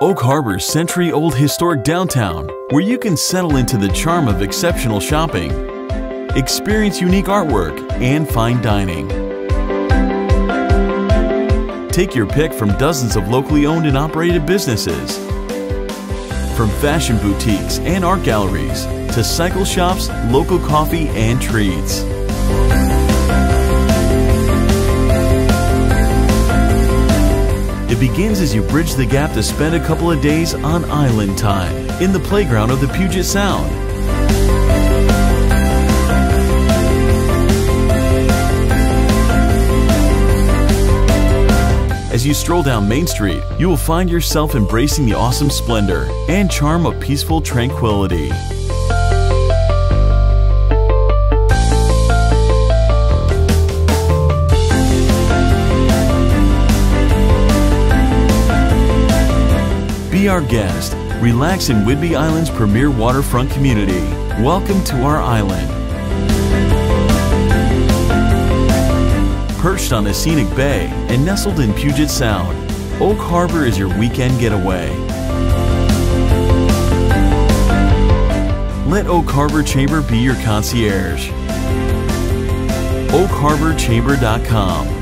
Oak Harbor's century old historic downtown, where you can settle into the charm of exceptional shopping, experience unique artwork, and fine dining. Take your pick from dozens of locally owned and operated businesses. From fashion boutiques and art galleries to cycle shops, local coffee, and treats. It begins as you bridge the gap to spend a couple of days on island time in the playground of the Puget Sound. As you stroll down Main Street, you will find yourself embracing the awesome splendor and charm of peaceful tranquility. Be our guest. Relax in Whidbey Island's premier waterfront community. Welcome to our island. Perched on a scenic bay and nestled in Puget Sound, Oak Harbor is your weekend getaway. Let Oak Harbor Chamber be your concierge. OakHarborChamber.com